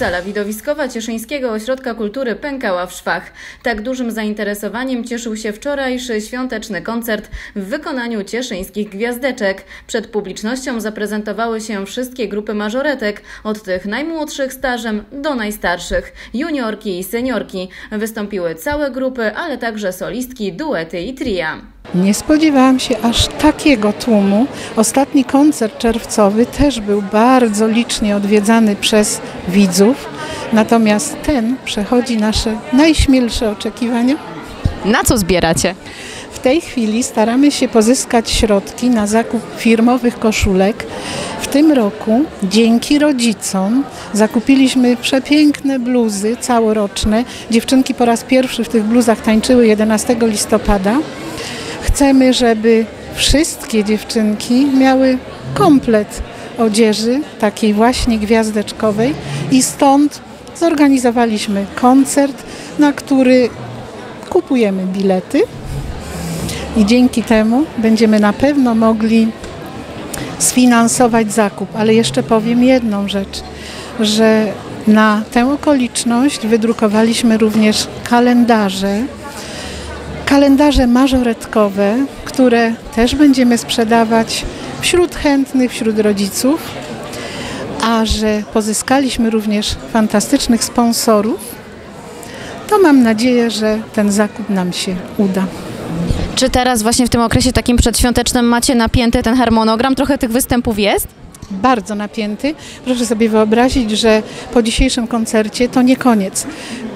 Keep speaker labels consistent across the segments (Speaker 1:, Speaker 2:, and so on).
Speaker 1: Sala widowiskowa Cieszyńskiego Ośrodka Kultury pękała w szwach. Tak dużym zainteresowaniem cieszył się wczorajszy świąteczny koncert w wykonaniu cieszyńskich gwiazdeczek. Przed publicznością zaprezentowały się wszystkie grupy mażoretek, od tych najmłodszych stażem do najstarszych. Juniorki i seniorki. Wystąpiły całe grupy, ale także solistki, duety i tria.
Speaker 2: Nie spodziewałam się aż takiego tłumu. Ostatni koncert czerwcowy też był bardzo licznie odwiedzany przez widzów, natomiast ten przechodzi nasze najśmielsze oczekiwania.
Speaker 3: Na co zbieracie?
Speaker 2: W tej chwili staramy się pozyskać środki na zakup firmowych koszulek. W tym roku dzięki rodzicom zakupiliśmy przepiękne bluzy całoroczne. Dziewczynki po raz pierwszy w tych bluzach tańczyły 11 listopada. Chcemy, żeby wszystkie dziewczynki miały komplet odzieży, takiej właśnie gwiazdeczkowej. I stąd zorganizowaliśmy koncert, na który kupujemy bilety. I dzięki temu będziemy na pewno mogli sfinansować zakup. Ale jeszcze powiem jedną rzecz, że na tę okoliczność wydrukowaliśmy również kalendarze, kalendarze mażoretkowe, które też będziemy sprzedawać wśród chętnych, wśród rodziców, a że pozyskaliśmy również fantastycznych sponsorów, to mam nadzieję, że ten zakup nam się uda.
Speaker 3: Czy teraz właśnie w tym okresie takim przedświątecznym macie napięty ten harmonogram? Trochę tych występów jest?
Speaker 2: bardzo napięty. Proszę sobie wyobrazić, że po dzisiejszym koncercie to nie koniec.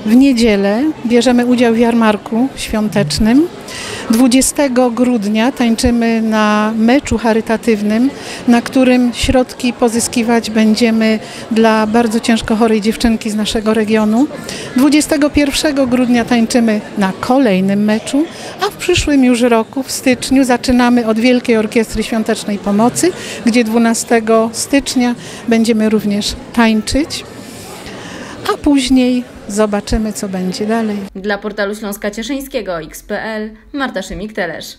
Speaker 2: W niedzielę bierzemy udział w jarmarku świątecznym. 20 grudnia tańczymy na meczu charytatywnym, na którym środki pozyskiwać będziemy dla bardzo ciężko chorej dziewczynki z naszego regionu. 21 grudnia tańczymy na kolejnym meczu, a w przyszłym już roku, w styczniu, zaczynamy od Wielkiej Orkiestry Świątecznej Pomocy, gdzie 12 stycznia będziemy również tańczyć, a później zobaczymy, co będzie dalej.
Speaker 1: Dla portalu Śląska Cieszyńskiego XPL Marta Szymik-Telesz.